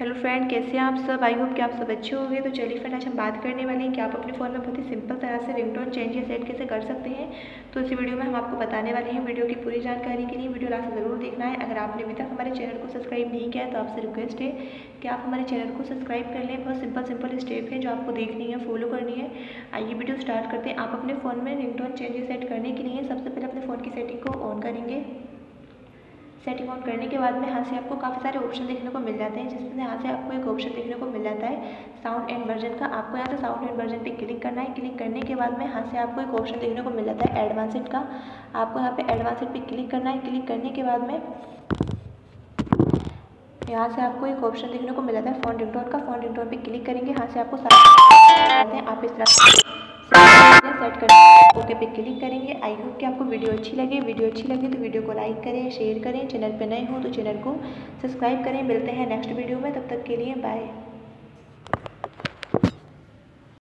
Hello friend कैसे हैं आप सब? आई होप कि आप सब अच्छे होंगे। तो चलिए फ्रेंड आज हम बात करने वाले हैं कि आप अपने फ़ोन में बहुत ही सिंपल तरह से रिंगटोन चेंज या सेट कैसे कर सकते हैं। तो इसी वीडियो में हम आपको बताने वाले हैं वीडियो की पूरी जानकारी के लिए। वीडियो लास्ट ज़रूर देखना है। अगर आपने अभी तक हमारे चैनल को सब्सक्राइब नहीं किया है तो आपसे रिक्वेस्ट है कि आप हमारे चैनल को सब्सक्राइब कर लें। बहुत सिंपल सिंपल स्टेप है जो आपको देखनी है फॉलो करनी है। आइए वीडियो स्टार्ट करते हैं। आप अपने फ़ोन में रिंगटोन चेंज या सेट करने के लिए सबसे पहले अपने फ़ोन की सेटिंग को ऑन करेंगे। सेटिंग ऑन करने के बाद में यहाँ से आपको काफ़ी सारे ऑप्शन देखने को मिल जाते हैं, जिसमें यहाँ से आपको एक ऑप्शन देखने को मिल जाता है साउंड एंड वर्जन का। आपको यहाँ से साउंड एंड वर्जन पे क्लिक करना है। क्लिक करने के बाद में यहाँ से आपको एक ऑप्शन देखने को मिल जाता है एडवांसिड का। आपको यहाँ पे एडवांसिड पे क्लिक करना है। क्लिक करने के बाद में यहाँ से आपको एक ऑप्शन देखने को मिल जाता है फ़ोन रिंगटोन का। फ़ोन रिंगटोन पे क्लिक करेंगे। यहाँ से आपको सारे आप इस तरह सेट कर ओके पे क्लिक करेंगे। आई होप कि आपको वीडियो अच्छी लगे। वीडियो अच्छी लगे तो वीडियो को लाइक करें शेयर करें। चैनल पे नए हो तो चैनल को सब्सक्राइब करें। मिलते हैं नेक्स्ट वीडियो में। तब तक के लिए बाय